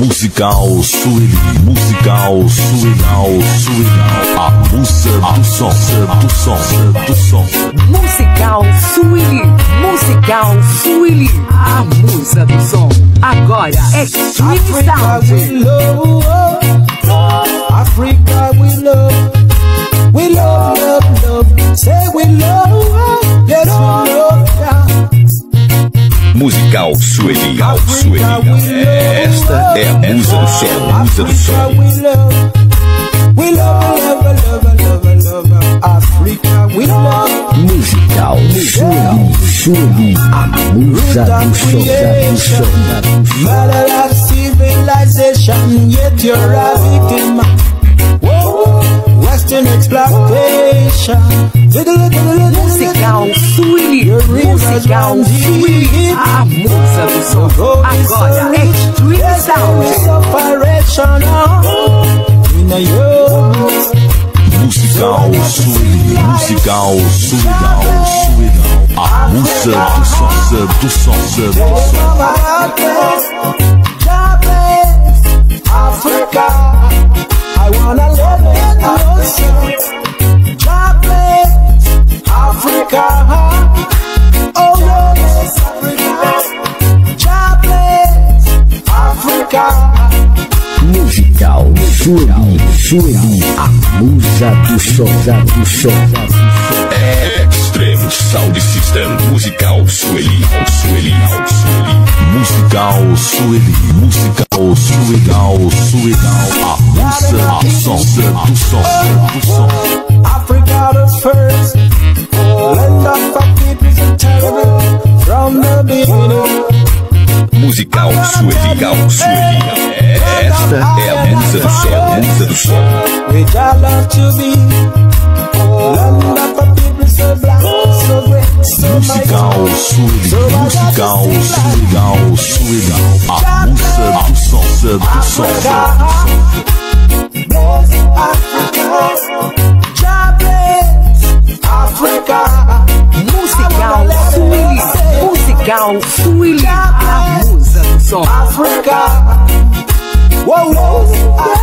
Musical Sueli, musical Suelial, Suelial. A musa do som, do som, do som. Musical Sueli, musical Sueli. A musa do som. Agora é Street Africa we Sound. love, Africa we love, Musical Suelial, Suelial. Esta é a musa do som, musa do love. Musical Sueli, Sueli, a musa do som, do som. Mother of civilization, yet you're a victim. Western exploitation. Musical Sueli, musical Sueli. A musa do som. Agora é Street Sound. Musical Sueli, musical Suelial, Suelial. A musa do som, do som, do som. Sueli, Sueli, a musa do som, do som. Extreme Sound System, musical Sueli, Sueli, Sueli. Musical Sueli, musical Suelial, Suelial. A musa do som, do som, do som. The first Musical Suelial, Suelial. Esta é a musa do som, musa do som. We all love to be Musical. Sueli, musical Suelial, Suelial. A musa do som, do som. Musical Sueli. A musa do som. Africa. Whoa, whoa, Africa.